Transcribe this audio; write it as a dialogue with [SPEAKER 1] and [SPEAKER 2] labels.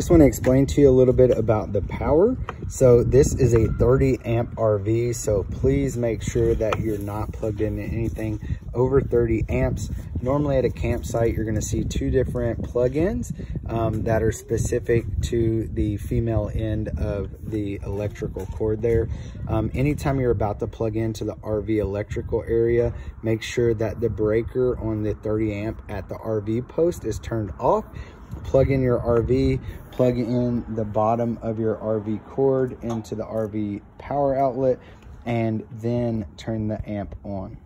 [SPEAKER 1] just want to explain to you a little bit about the power. So this is a 30 amp RV, so please make sure that you're not plugged into anything over 30 amps. Normally at a campsite, you're gonna see two different plug-ins um, that are specific to the female end of the electrical cord there. Um, anytime you're about to plug into the RV electrical area, make sure that the breaker on the 30 amp at the RV post is turned off plug in your RV, plug in the bottom of your RV cord into the RV power outlet, and then turn the amp on.